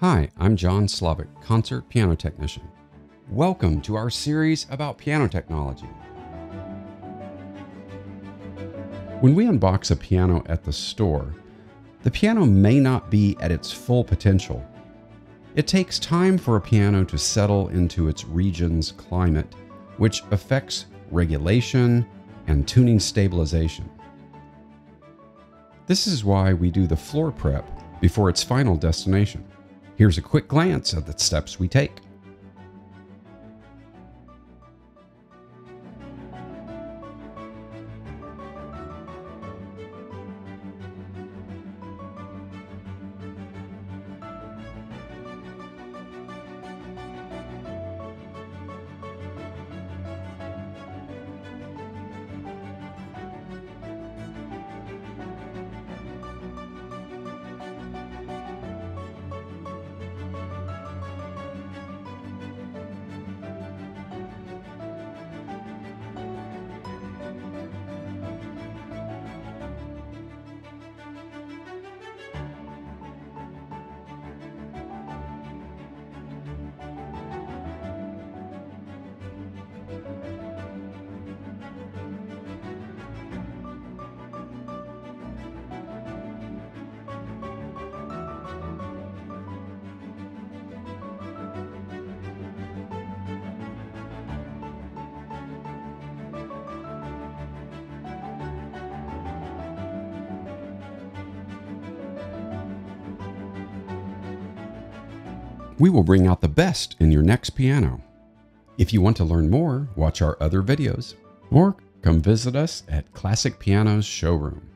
Hi, I'm John Slavic, concert piano technician. Welcome to our series about piano technology. When we unbox a piano at the store, the piano may not be at its full potential. It takes time for a piano to settle into its region's climate, which affects regulation and tuning stabilization. This is why we do the floor prep before its final destination. Here's a quick glance at the steps we take. We will bring out the best in your next piano. If you want to learn more, watch our other videos or come visit us at Classic Piano's showroom.